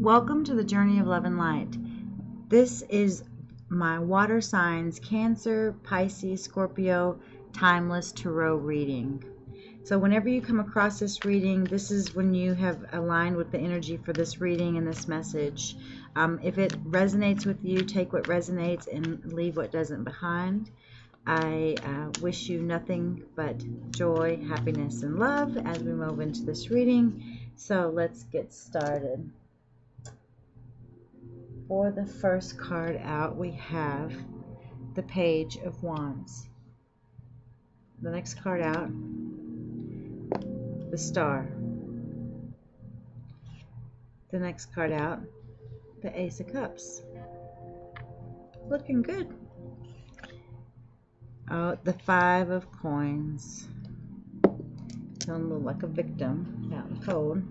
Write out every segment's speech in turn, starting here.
Welcome to the Journey of Love and Light. This is my water signs Cancer, Pisces, Scorpio, Timeless Tarot reading. So, whenever you come across this reading, this is when you have aligned with the energy for this reading and this message. Um, if it resonates with you, take what resonates and leave what doesn't behind. I uh, wish you nothing but joy, happiness, and love as we move into this reading. So, let's get started for the first card out, we have the Page of Wands. The next card out, the Star. The next card out, the Ace of Cups. Looking good. Oh, the Five of Coins. A little like a victim out in the cold.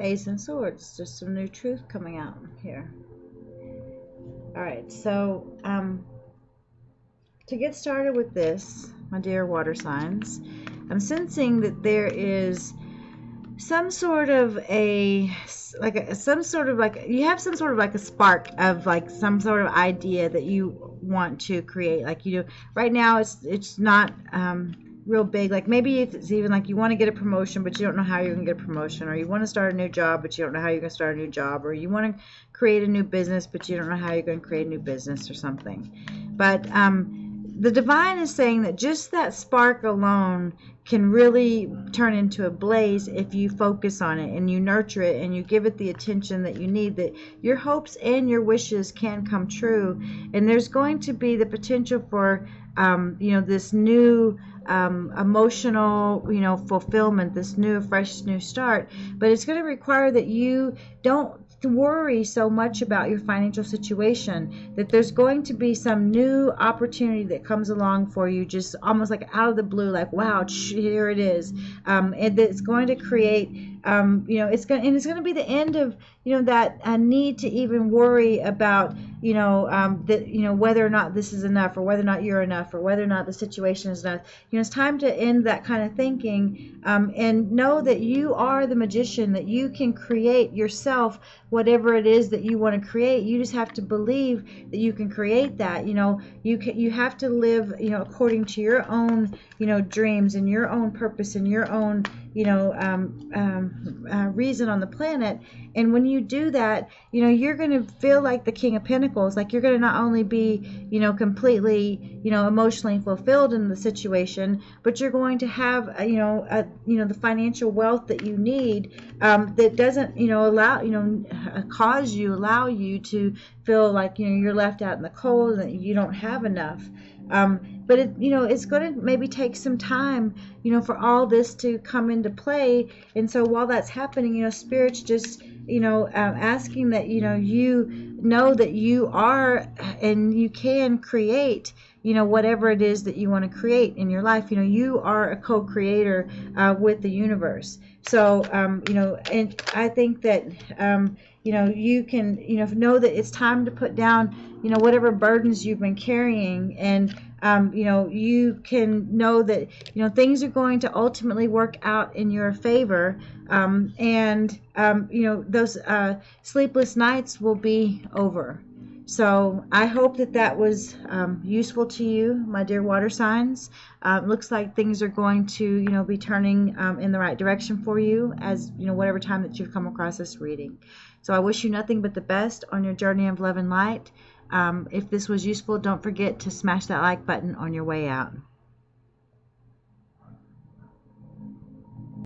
Ace and Swords. Just some new truth coming out here. All right, so um, to get started with this, my dear water signs, I'm sensing that there is some sort of a like a, some sort of like you have some sort of like a spark of like some sort of idea that you want to create like you do right now it's it's not um, real big. Like maybe it's even like you want to get a promotion, but you don't know how you're going to get a promotion, or you want to start a new job, but you don't know how you're going to start a new job, or you want to create a new business, but you don't know how you're going to create a new business or something. But um, the divine is saying that just that spark alone can really turn into a blaze if you focus on it and you nurture it and you give it the attention that you need that your hopes and your wishes can come true and there's going to be the potential for um, you know this new um, emotional, you know, fulfillment, this new, fresh, new start. But it's going to require that you don't worry so much about your financial situation that there's going to be some new opportunity that comes along for you just almost like out of the blue like wow here it is. Um, and it's going to create um, you know it's going and it's going to be the end of you know that uh, need to even worry about you know um, that you know whether or not this is enough or whether or not you're enough or whether or not the situation is enough. You know it's time to end that kind of thinking um, and know that you are the magician that you can create yourself whatever it is that you want to create. You just have to believe that you can create that you know. You can you have to live you know according to your own you know dreams and your own purpose and your own you know um, um, uh, reason on the planet. And when you do that you know you're going to feel like the king of pentacles. Like you're going to not only be you know completely you know emotionally fulfilled in the situation but you're going to have a, you know a, you know the financial wealth that you need um, that doesn't you know allow you know cause you allow you to feel like you know you're left out in the cold and that you don't have enough. Um, but it, you know, it's going to maybe take some time, you know, for all this to come into play. And so while that's happening, you know, spirits just, you know, um, asking that, you know, you know that you are and you can create, you know, whatever it is that you want to create in your life. You know, you are a co-creator uh, with the universe. So, um, you know, and I think that, um, you know, you can, you know, know that it's time to put down, you know, whatever burdens you've been carrying and, um, you know, you can know that, you know, things are going to ultimately work out in your favor. Um, and, um, you know, those uh, sleepless nights will be over. So I hope that that was um, useful to you, my dear water signs. Uh, looks like things are going to, you know, be turning um, in the right direction for you as, you know, whatever time that you've come across this reading. So I wish you nothing but the best on your journey of love and light. Um, if this was useful, don't forget to smash that like button on your way out.